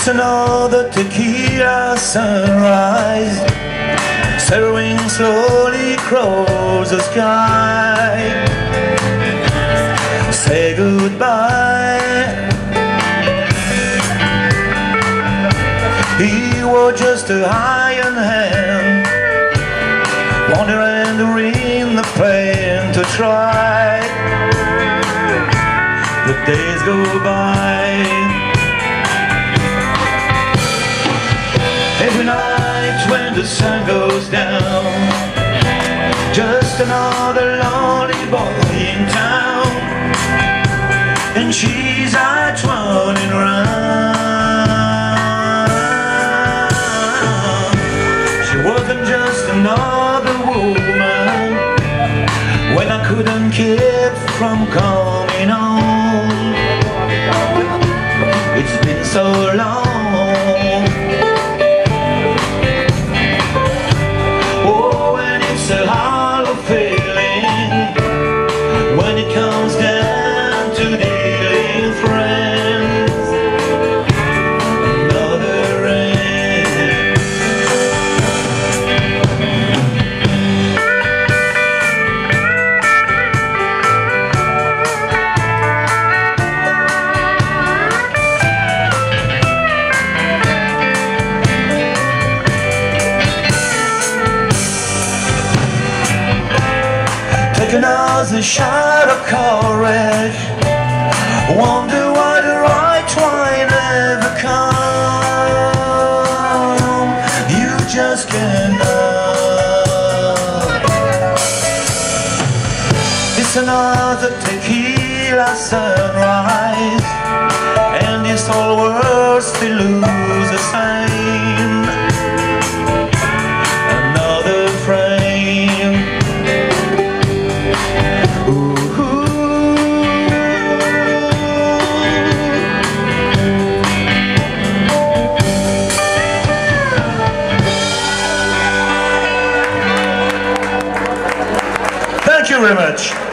It's another tequila sunrise Sailing slowly across the sky. Say goodbye. He was just a iron hand Wandering in the plane to try. The days go by Another lonely boy in town. And she's out running round. She wasn't just another woman. When I couldn't keep from coming home It's been so long another shot of courage Wonder why the right one never come. You just cannot It's another tequila sunrise. And this whole world's still you very much.